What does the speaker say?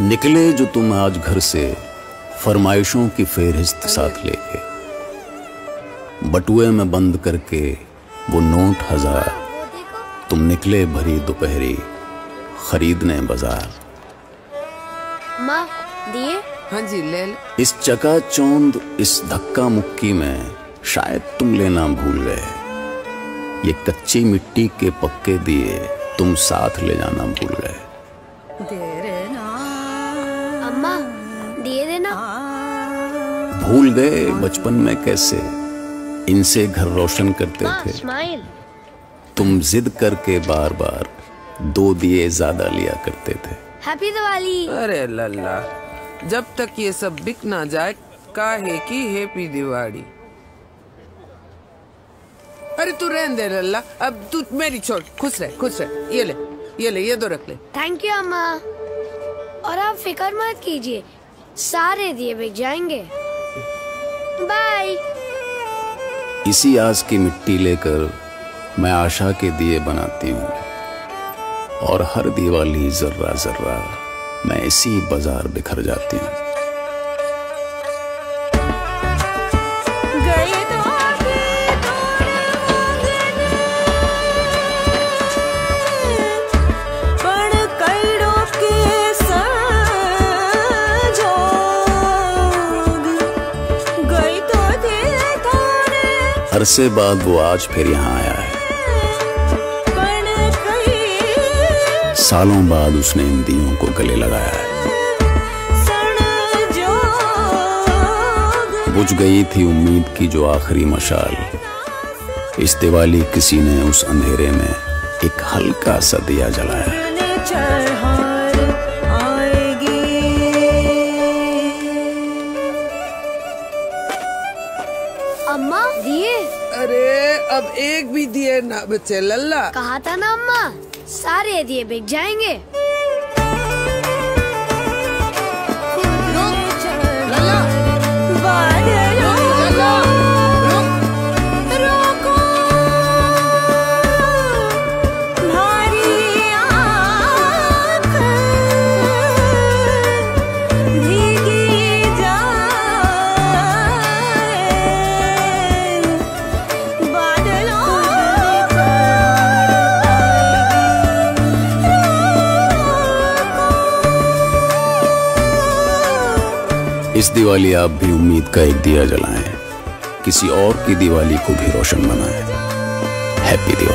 निकले जो तुम आज घर से फरमाइशों की फेहरिस्त साथ लेके। बटुए में बंद करके वो नोट हज़ार तुम निकले भरी दोपहरी खरीदने बाज़ार। माँ दिए? हाँ जी ले ले। इस चका चौंद इस धक्का मुक्की में शायद तुम लेना भूल गए। ये कच्ची मिट्टी के पक्के दिए तुम साथ ले जाना भूल गए। अम्मा दिए देना। भूल गए बचपन में कैसे? इनसे घर रोशन करते थे। स्माइल तुम जिद करके बार बार दो दिए ज़्यादा लिया करते थे। हैप्पी दिवाली अरे लल्ला जब तक ये सब बिक ना जाए काहे की हैप्पी दिवाली अरे तू रहने दे लल्ला अब तू मेरी छोड़ खुश रह खुश रह। ये ले ये ले ये दो रख ले। थैंक यू अम्मा। फ़िक्र मत कीजिए। सारे दिए बिक जाएँगे। बाय इसी आस की मिट्टी लेकर मैं आशा के दिए बनाती हूँ। और हर दिवाली जर्रा जर्रा मैं इसी बाज़ार बिखर जाती हूँ। अरसे बाद वो आज फिर यहाँ आया है। सालों बाद उसने इन दियों को गले लगाया है। बुझ गई थी उम्मीद की जो आखिरी मशाल। इस दिवाली किसी ने उस अंधेरे में एक हल्का सा दिया जलाया। अम्मा? दिए। अरे अब एक भी दिए ना बच्चे लल्ला। कहा था ना अम्मा? सारे दिए बिक जाएँगे। इस दिवाली आप भी उम्मीद का एक दिया जलाएँ। किसी और की दिवाली को भी रोशन बनाएँ हैप्पी दिवाली।